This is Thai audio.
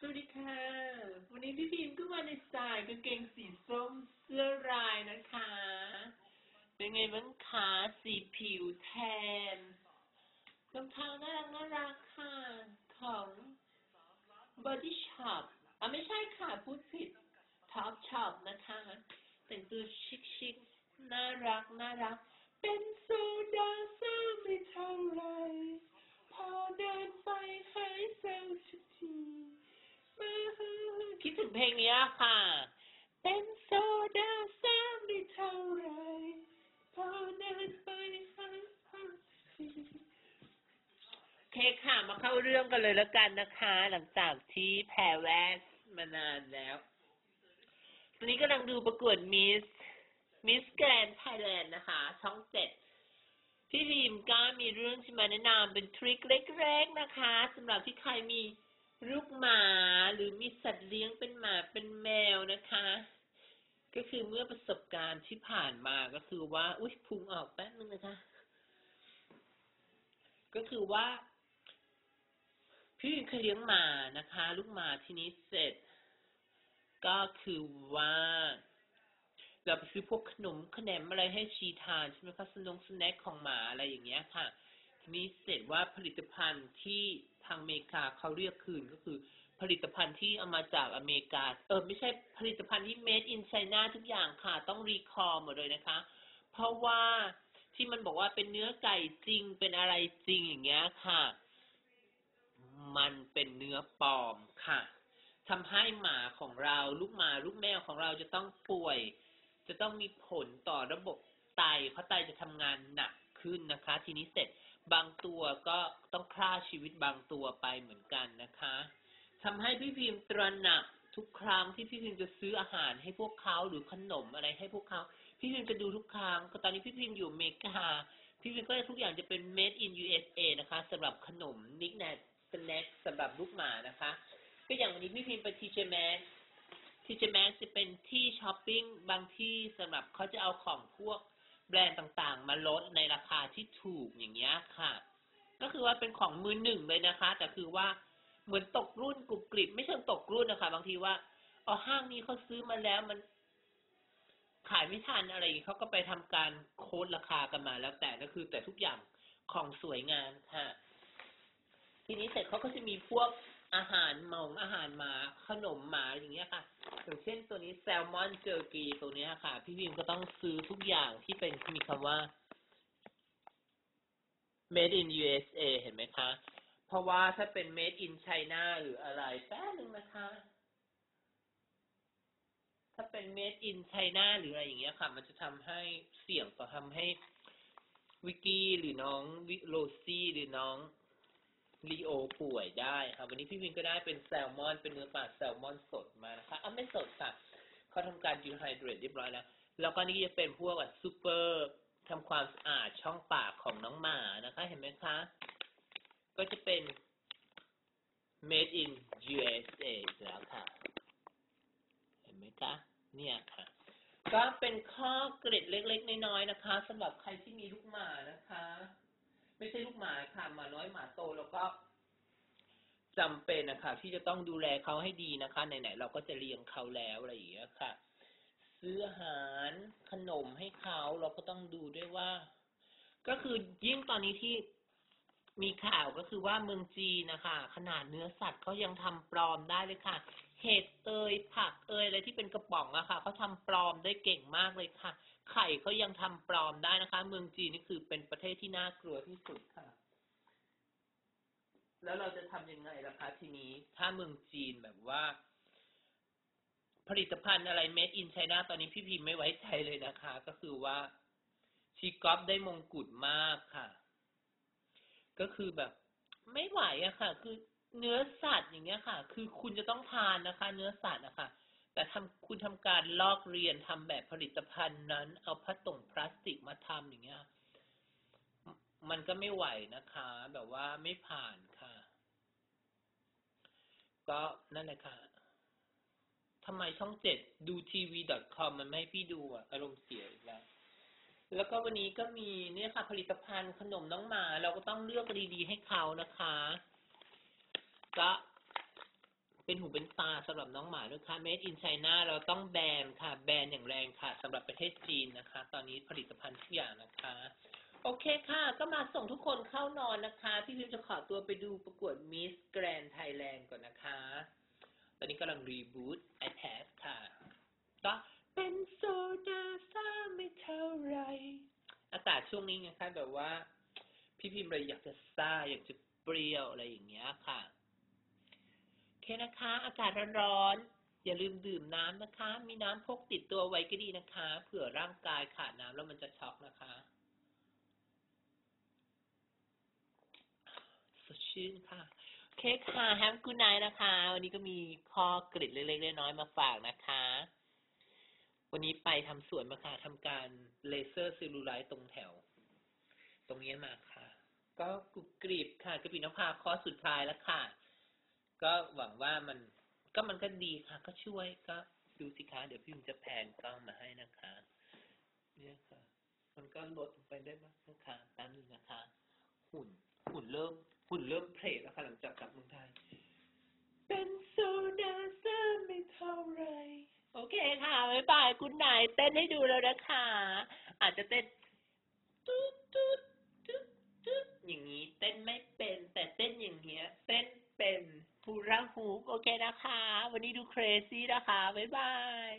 สวัสดีค่ะ วันนี้พี่พิมก็มาในสไตล์กางเกงสีส้มเสื้อลายนะคะ เป็นไงบ้างคะสีผิวแทนรองเท้าน่ารักน่ารักค่ะ ของ Body Shop อะไม่ใช่ค่ะพูดผิด Top Shop นะคะ แต่งตัวชิคๆน่ารักน่ารัก เป็น งเพลงนี้ค่ะ เป็นโซดาซ่าไม่เท่าไรพอเดินไปหายเซลทุกทีโอเคค่ะ มาเข้าเรื่องกันเลยแล้วกันนะคะ หลังจากที่แพ้แวสมานานแล้วตอนนี้กำลังดูประกวดมิสมิสแกรนด์ไทยแลนด์นะคะ ช่องเจ็ดพี่พิมก็มีเรื่องที่มาแนะนำเป็นทริคเล็กๆนะคะสำหรับที่ใครมีลูกหมา เลี้ยงเป็นหมาเป็นแมวนะคะ ก็คือเมื่อประสบการณ์ที่ผ่านมาก็คือว่า อุ้ยพุงออกแป๊บนึงนะคะ ก็คือว่า พี่เคยเลี้ยงหมานะคะ ลูกหมาที่นี้เสร็จ ก็คือว่าเราไปซื้อพวกขนมขนมอะไรให้ชีทานใช่ไหมคะสนงสแน็คของหมาอะไรอย่างเงี้ยค่ะ ทีนี้เสร็จว่าผลิตภัณฑ์ที่ทางอเมริกาเขาเรียกคืนก็คือ ผลิตภัณฑ์ที่เอามาจากอเมริกา เออไม่ใช่ผลิตภัณฑ์ที่ made in China ทุกอย่างค่ะ ต้องรีคอร์หมดเลยนะคะ เพราะว่าที่มันบอกว่าเป็นเนื้อไก่จริงเป็นอะไรจริงอย่างเงี้ยค่ะ มันเป็นเนื้อปลอมค่ะทำให้หมาของเราลูกหมาลูกแมวของเราจะต้องป่วย จะต้องมีผลต่อระบบไตเพราะไตจะทำงานหนักขึ้นนะคะ ทีนี้เสร็จบางตัวก็ต้องฆ่าชีวิตบางตัวไปเหมือนกันนะคะ ทำให้พี่พิมพ์ตระหนักทุกครั้งที่พี่พิมพ์จะซื้ออาหารให้พวกเขาหรือขนมอะไรให้พวกเขาพี่พิมพ์จะดูทุกครั้งก็ตอนนี้พี่พิมพ์อยู่เมกาพี่พิมพ์ก็ทุกอย่างจะเป็น made in USA นะคะสำหรับขนมนิกแนทสแน็คสำหรับลูกหมานะคะ ก็อย่างวันนี้พี่พิมพ์ไปทีเจแมสทีเจแมสจะเป็นที่ช้อปปิ้งบางที่สำหรับเขาจะเอาของพวกแบรนด์ต่างๆ มาลดในราคาที่ถูกอย่างเงี้ยค่ะ ก็คือว่าเป็นของมือหนึ่งเลยนะคะ แต่คือว่า เหมือนตกรุ่นกรุบกริบไม่เชิงตกรุ่นนะคะ บางทีว่าอ๋อห้างนี้เขาซื้อมาแล้วมันขายไม่ทันอะไรอย่างงี้เขาก็ไปทำการโค้ดราคากันมาแล้วแต่ก็คือ แต่ทุกอย่างของสวยงามค่ะ ทีนี้เสร็จเขาก็จะมีพวกอาหารหมองอาหารหมาขนมหมาอย่างเงี้ยค่ะอย่างเช่นตัวนี้แซลมอนเจอร์กีตัวเนี้ยค่ะ พี่พิมก็ต้องซื้อทุกอย่างที่เป็นมีคำว่า made in USA เห็นไหมคะ เพราะว่าถ้าเป็น made in China หรืออะไรแป๊บนึงนะคะ ถ้าเป็น made in China หรืออะไรอย่างเงี้ยค่ะ มันจะทำให้เสี่ยงต่อทำให้วิกกี้หรือน้องวิโรซี่หรือน้องลีโอป่วยได้ค่ะ วันนี้พี่วินก็ได้เป็นแซลมอน เป็นเนื้อปลาแซลมอนสดมานะคะอะไม่สดค่ะเขาทำการ dehydrate เรียบร้อยแล้ว แล้วก็นี่จะเป็นพวกแบบซูเปอร์ทำความสะอาดช่องปากของน้องหมานะคะ เห็นไหมคะ ก็จะเป็น made in USA แล้วค่ะ เห็นไหมคะเนี่ยค่ะ ก็เป็นข้อเกร็ดเล็กๆ น้อยๆนะคะสำหรับใครที่มีลูกหมานะคะ ไม่ใช่ลูกหมาค่ะหมาน้อยหมาโตแล้วก็จำเป็นนะคะที่จะต้องดูแลเขาให้ดีนะคะไหนๆเราก็จะเลี้ยงเขาแล้วอะไรอย่างเงี้ยค่ะ ซื้ออาหารขนมให้เขาเราก็ต้องดูด้วยว่า ก็คือยิ่งตอนนี้ที่ มีข่าวก็คือว่าเมืองจีนนะคะขนาดเนื้อสัตว์เขายังทำปลอมได้เลยค่ะ เห็ดเอยผักเอยอะไรที่เป็นกระป๋องอะค่ะเขาทำปลอมได้เก่งมากเลยค่ะ ไข่เขายังทำปลอมได้นะคะ เมืองจีนนี่คือเป็นประเทศที่น่ากลัวที่สุดค่ะ แล้วเราจะทำยังไงล่ะคะทีนี้ ถ้าเมืองจีนแบบว่า ผลิตภัณฑ์อะไร made in China ตอนนี้พี่พิมไม่ไว้ใจเลยนะคะ ก็คือว่าชีก๊อฟได้มงกุฎมากค่ะ ก็คือแบบ ไม่ไหวอะค่ะ คือเนื้อสัตว์อย่างเงี้ยค่ะ คือคุณจะต้องทานนะคะ เนื้อสัตว์อะค่ะแต่ทำคุณทำการลอกเรียนทำแบบผลิตภัณฑ์นั้น เอาพลาสติกพลาสติกมาทำอย่างเงี้ย มันก็ไม่ไหวนะคะ แบบว่าไม่ผ่านค่ะ ก็นั่นแหละค่ะทำไมช่องเจ็ดดูทีวี .com มันไม่ให้พี่ดูอะอารมณ์เสียอีกแล้ว แล้วก็วันนี้ก็มีเนี่ยค่ะ ผลิตภัณฑ์ขนมน้องหมา เราก็ต้องเลือกดีๆให้เขานะคะก็เป็นหูเป็นตาสำหรับน้องหมาด้วยค่ะ Made in China เราต้องแบนค่ะ แบนอย่างแรงค่ะสำหรับประเทศจีนนะคะ ตอนนี้ผลิตภัณฑ์ทุกอย่างนะคะ โอเคค่ะ ก็มาส่งทุกคนเข้านอนนะคะ พี่พิมจะขอตัวไปดูประกวด Miss Grand Thailand ก่อนนะคะ ตอนนี้กำลังรีบูต iPad ค่ะ ก็เป็นโซดาซ่า อากาศช่วงนี้ไงคะแบบว่า พี่พิมพ์เลยอยากจะซ่าอยากจะเปรี้ยวอะไรอย่างเงี้ยค่ะโอเคนะคะ อากาศร้อนๆอย่าลืมดื่มน้ำนะคะ มีน้ำพกติดตัวไว้ก็ดีนะคะ เผื่อร่างกายขาดน้ำแล้วมันจะช็อกนะคะสดชื่นค่ะโอเคค่ะแฮมกูไนนะคะ วันนี้ก็มีข้อกริดเล็กๆน้อยๆมาฝากนะคะ วันนี้ไปทำสวนมาค่ะทำการเลเซอร์ซิลูไลท์ตรงแถว ตรงนี้มาค่ะ ก็กรุบกริบค่ะกระปินภาคอร์สสุดท้ายแล้วค่ะ ก็หวังว่ามันก็มันก็ดีค่ะ ก็ช่วยก็ดูสิคะเดี๋ยวพี่พิมจะแพนกล้องมาให้นะคะ เนี่ยค่ะ มันก็ลดลงไปได้บ้างนะคะแป๊บนึงนะคะ หุ่นหุ่นเริ่มหุ่นเริ่มเพลทแล้วค่ะหลังจากกลับเมืองไทย เป็นโซดาเซอร์ไม่เท่าไหร เคค่ะบ๊ายบายคุณนายเต้นให้ดูแล้วนะคะ อาจจะเต้นตุ๊ดตุ๊ดตุ๊ดตุ๊ดอย่างนี้ เต้นไม่เป็น แต่เต้นอย่างเงี้ย เต้นเป็นพูระฮูปโอเคนะคะ วันนี้ดูเครซี่นะคะ บ๊ายบาย